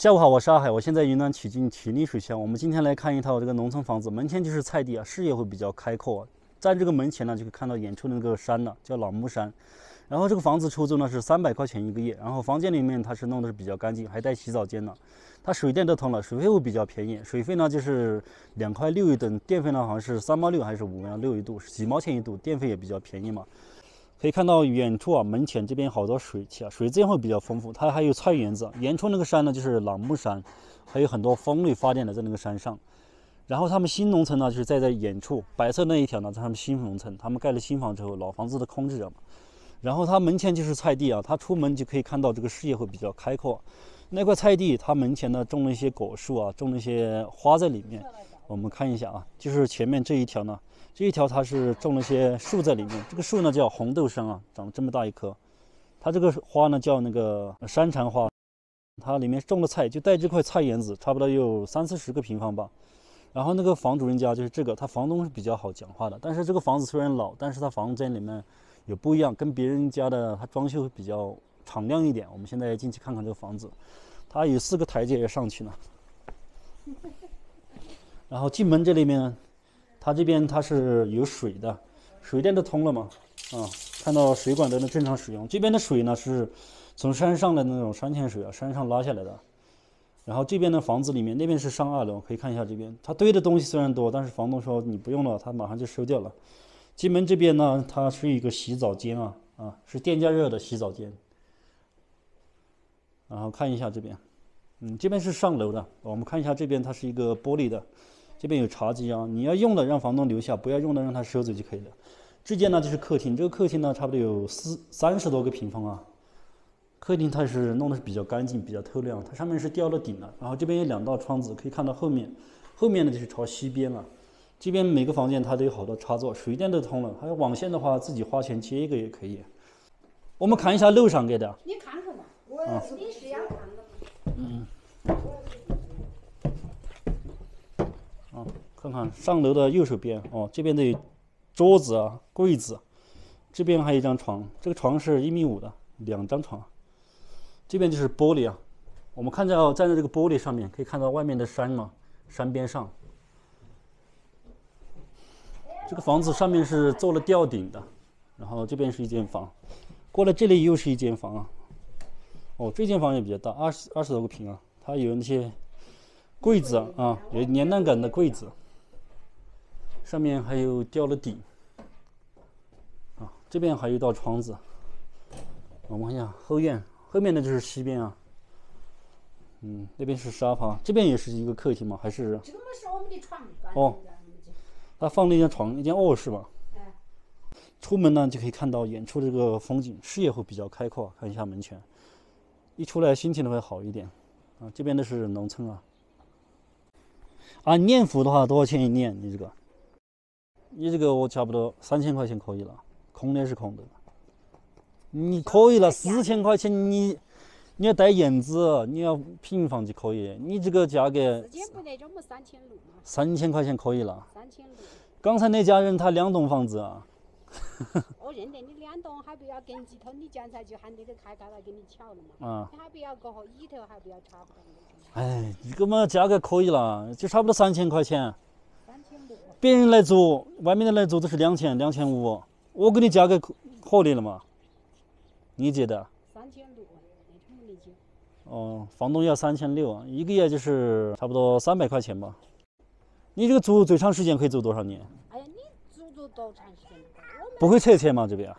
下午好，我是阿海，我现在云南曲靖曲丽水乡。我们今天来看一套这个农村房子，门前就是菜地啊，视野会比较开阔。在这个门前呢，就可以看到远处的那个山了，叫老木山。然后这个房子出租呢是三百块钱一个月，然后房间里面它是弄的是比较干净，还带洗澡间呢。它水电都通了，水费会比较便宜，水费呢就是两块六一吨，电费呢好像是三毛六还是五毛六一度，几毛钱一度，电费也比较便宜嘛。可以看到远处啊，门前这边好多水汽啊，水资源会比较丰富。它还有菜园子，远处那个山呢就是朗木山，还有很多风力发电的在那个山上。然后他们新农村呢就是在在远处，白色那一条呢，在他们新农村，他们盖了新房之后，老房子都空置着嘛。然后他门前就是菜地啊，他出门就可以看到这个视野会比较开阔。那块菜地，他门前呢种了一些果树啊，种了一些花在里面。我们看一下啊，就是前面这一条呢。这一条它是种了些树在里面，这个树呢叫红豆杉啊，长了这么大一棵。它这个花呢叫那个山茶花，它里面种的菜就带这块菜园子，差不多有三四十个平方吧。然后那个房主人家就是这个，他房东是比较好讲话的。但是这个房子虽然老，但是他房间里面有不一样，跟别人家的他装修比较敞亮一点。我们现在进去看看这个房子，它有四个台阶要上去呢。然后进门这里面。它这边它是有水的，水电都通了嘛，啊，看到水管都能正常使用。这边的水呢是从山上的那种山泉水啊，山上拉下来的。然后这边的房子里面，那边是上二楼，可以看一下这边。它堆的东西虽然多，但是房东说你不用了，他马上就收掉了。进门这边呢，它是一个洗澡间啊，啊，是电加热的洗澡间。然后看一下这边，嗯，这边是上楼的，我们看一下这边，它是一个玻璃的。这边有茶几啊，你要用的让房东留下，不要用的让他收走就可以了。这间呢就是客厅，这个客厅呢差不多有四三十多个平方啊。客厅它是弄的是比较干净、比较透亮，它上面是吊了顶的。然后这边有两道窗子，可以看到后面，后面呢就是朝西边了。这边每个房间它都有好多插座，水电都通了。还有网线的话，自己花钱接一个也可以。我们看一下楼上给的。你看看嘛，我你是要看的。嗯。看看上楼的右手边哦，这边的桌子啊、柜子，这边还有一张床，这个床是一米五的，两张床。这边就是玻璃啊，我们看到站在这个玻璃上面，可以看到外面的山嘛，山边上。这个房子上面是做了吊顶的，然后这边是一间房，过了这里又是一间房啊。哦，这间房也比较大，二十二十多个平啊，它有那些柜子啊，有年代感的柜子。上面还有吊了顶，啊，这边还有一道窗子。我们看一下后院，后面的就是西边啊。嗯，那边是沙发，这边也是一个客厅吗？还是？这个是我们的床。哦。他放了一间床，一间卧室吧。出门呢，就可以看到远处这个风景，视野会比较开阔。看一下门前，一出来心情都会好一点。啊，这边的是农村啊。啊，念佛的话多少钱一念？你这个？你这个我差不多三千块钱可以了，空的是空的。你可以了，四千块钱你你要带院子，你要平房就可以。你这个价格，三千六三千块钱可以了。三千六。刚才那家人他两栋房子啊。我 认得你两栋，还不要跟几头，你刚才就喊那个开开来给你抢了嘛。啊。你还不要过后里头还不要插哎，这个嘛价格可以了，就差不多三千块钱。别人来租，外面的来租都是两千、两千五，我给你价格可合理了嘛？你觉得？三千六，哦，房东要三千六，一个月就是差不多三百块钱吧。你这个租最长时间可以租多少年？哎呀，你租租多长时间？不会拆迁吗？这边？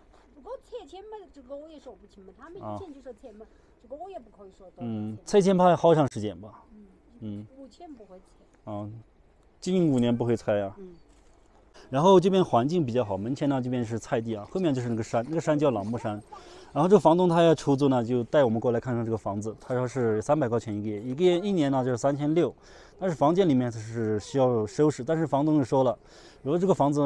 拆迁嘛，这个我也说不清嘛。他们以前就说拆嘛，这个我也不可以说。嗯，拆迁怕好长时间吧？嗯嗯。目前不会拆。啊。近五年不会拆呀，然后这边环境比较好，门前呢这边是菜地啊，后面就是那个山，那个山叫朗木山。然后这个房东他要出租呢，就带我们过来看看这个房子。他说是三百块钱一个月，一个月一年呢就是三千六。但是房间里面是需要收拾，但是房东说了，如果这个房子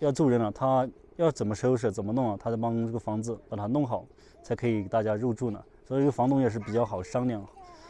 要要住人了，他要怎么收拾怎么弄啊，他就帮这个房子把它弄好，才可以大家入住呢。所以这个房东也是比较好商量。